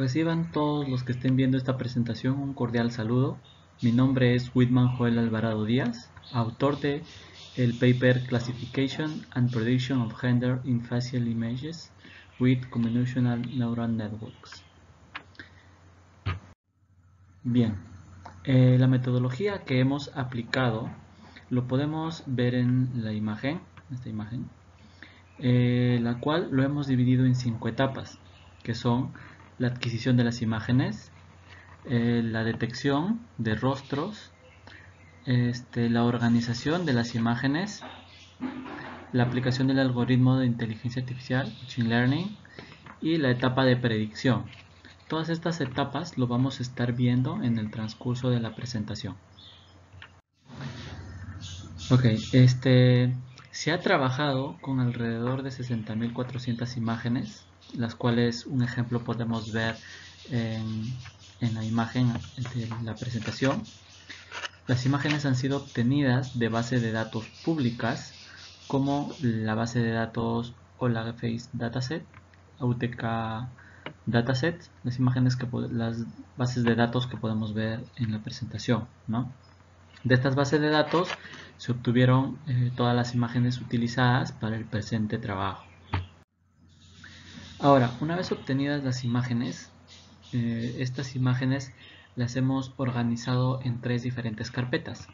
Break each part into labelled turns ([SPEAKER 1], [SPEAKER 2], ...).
[SPEAKER 1] Reciban todos los que estén viendo esta presentación un cordial saludo. Mi nombre es Whitman Joel Alvarado Díaz, autor de el paper Classification and Prediction of Gender in Facial Images with Convolutional Neural Networks. Bien, eh, la metodología que hemos aplicado lo podemos ver en la imagen, esta imagen, eh, la cual lo hemos dividido en cinco etapas, que son la adquisición de las imágenes, eh, la detección de rostros, este, la organización de las imágenes, la aplicación del algoritmo de inteligencia artificial, Machine Learning, y la etapa de predicción. Todas estas etapas lo vamos a estar viendo en el transcurso de la presentación. Ok, este, se ha trabajado con alrededor de 60.400 imágenes las cuales un ejemplo podemos ver en, la imagen de la presentación. Las imágenes han sido obtenidas de base de datos públicas como la base de datos Face Dataset, UTK Dataset, las imágenes que las bases de datos que podemos ver en la presentación, De estas bases de datos se obtuvieron eh, todas las imágenes utilizadas para el presente trabajo. Ahora, una vez obtenidas las imágenes, eh, estas imágenes las hemos organizado en tres diferentes carpetas,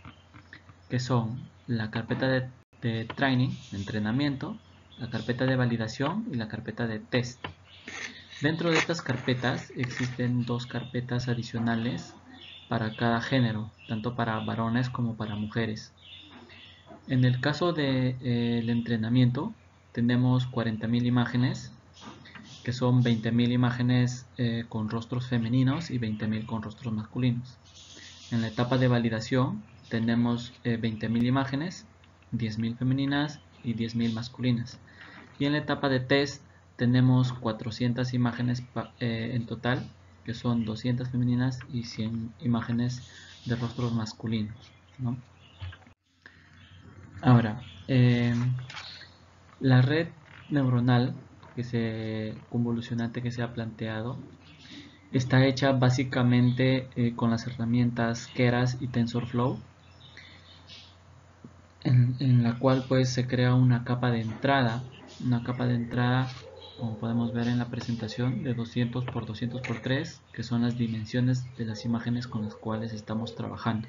[SPEAKER 1] que son la carpeta de, training, de entrenamiento, la carpeta de validación y la carpeta de test. Dentro de estas carpetas existen dos carpetas adicionales para cada género, tanto para varones como para mujeres. En el caso del de, eh, entrenamiento, tenemos 40.000 imágenes que son 20.000 imágenes eh, con rostros femeninos y 20.000 con rostros masculinos. En la etapa de validación tenemos 20.000 eh, imágenes, 10.000 femeninas y 10.000 masculinas. Y en la etapa de test tenemos 400 imágenes eh, en total, que son 200 femeninas y 100 imágenes de rostros masculinos. Ahora, la red neuronal que se convolucionante que se ha planteado está hecha básicamente eh, con las herramientas Keras y TensorFlow en, la cual pues se crea una capa de entrada una capa de entrada como podemos ver en la presentación de 200 x 200 x 3 que son las dimensiones de las imágenes con las cuales estamos trabajando.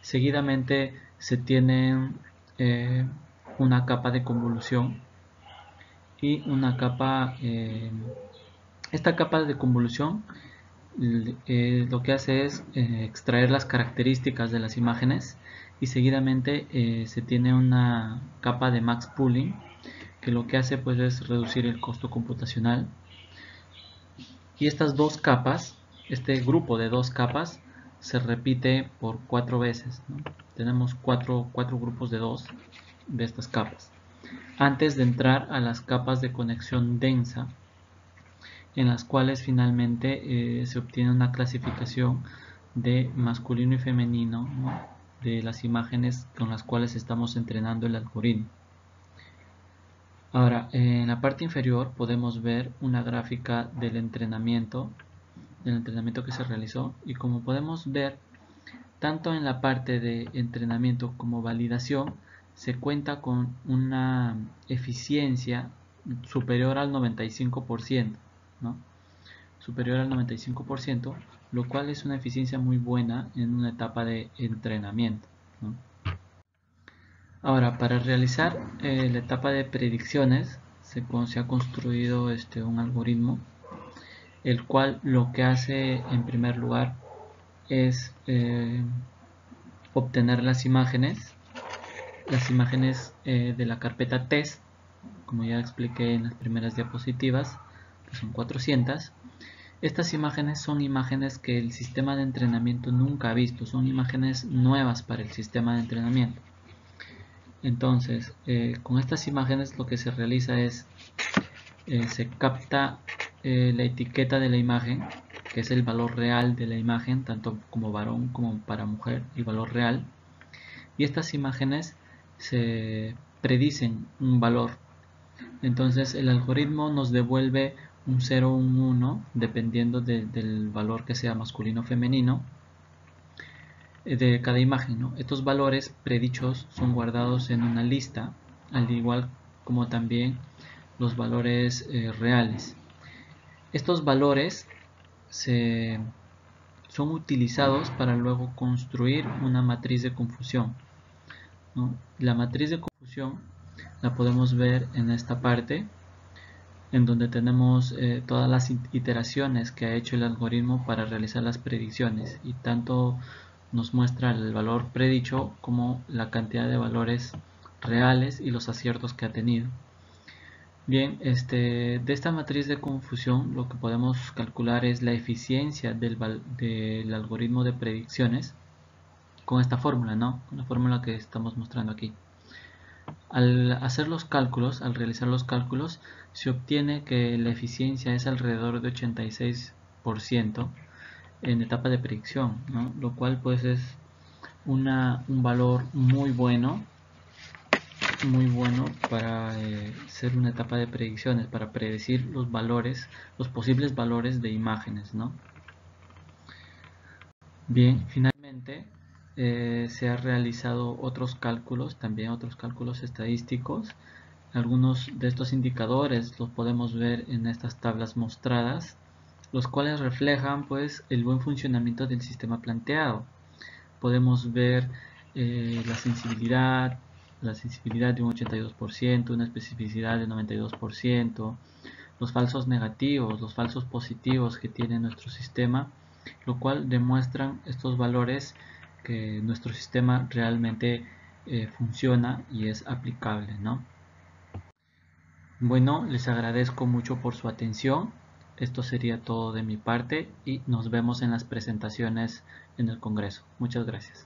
[SPEAKER 1] Seguidamente se tiene eh, una capa de convolución y una capa eh, esta capa de convolución eh, lo que hace es eh, extraer las características de las imágenes y seguidamente se tiene una capa de max pooling que lo que hace pues es reducir el costo computacional. Y estas dos capas este grupo de dos capas se repite por cuatro veces tenemos cuatro, cuatro grupos de dos de estas capas antes de entrar a las capas de conexión densa en las cuales finalmente eh, se obtiene una clasificación de masculino y femenino de las imágenes con las cuales estamos entrenando el algoritmo. Ahora, en la parte inferior podemos ver una gráfica del entrenamiento, del entrenamiento que se realizó y como podemos ver, tanto en la parte de entrenamiento como validación, se cuenta con una eficiencia superior al 95%, ¿no? superior al 95%, lo cual es una eficiencia muy buena en una etapa de entrenamiento. Ahora, para realizar eh, la etapa de predicciones, se, ha construido este, un algoritmo, el cual lo que hace en primer lugar es eh, obtener las imágenes las imágenes eh, de la carpeta test, como ya expliqué en las primeras diapositivas, que son 400. Estas imágenes son imágenes que el sistema de entrenamiento nunca ha visto, son imágenes nuevas para el sistema de entrenamiento. Entonces, eh, con estas imágenes lo que se realiza es, eh, se capta la etiqueta de la imagen, que es el valor real de la imagen, tanto como varón como para mujer, el valor real. Y estas imágenes se predicen un valor. Entonces el algoritmo nos devuelve un 0 o un 1, dependiendo del valor que sea masculino o femenino eh, de cada imagen. Estos valores predichos son guardados en una lista, al igual como también los valores eh, reales. Estos valores se, son utilizados para luego construir una matriz de confusión. La matriz de confusión la podemos ver en esta parte en donde tenemos eh, todas las iteraciones que ha hecho el algoritmo para realizar las predicciones y tanto nos muestra el valor predicho como la cantidad de valores reales y los aciertos que ha tenido. Bien, este, de esta matriz de confusión lo que podemos calcular es la eficiencia del, del algoritmo de predicciones con esta fórmula, ¿no? Con la fórmula que estamos mostrando aquí. Al hacer los cálculos, al realizar los cálculos, se obtiene que la eficiencia es alrededor de 86% en etapa de predicción, ¿no? lo cual pues es una, un valor muy bueno muy bueno para eh, ser una etapa de predicciones, para predecir los valores, los posibles valores de imágenes, ¿no? Bien, finalmente eh, se han realizado otros cálculos, también otros cálculos estadísticos. Algunos de estos indicadores los podemos ver en estas tablas mostradas, los cuales reflejan pues el buen funcionamiento del sistema planteado. Podemos ver eh, la sensibilidad, la sensibilidad de un 82%, una especificidad de 92%, los falsos negativos, los falsos positivos que tiene nuestro sistema, lo cual demuestran estos valores que nuestro sistema realmente eh, funciona y es aplicable. ¿no? Bueno, les agradezco mucho por su atención. Esto sería todo de mi parte y nos vemos en las presentaciones en el Congreso. Muchas gracias.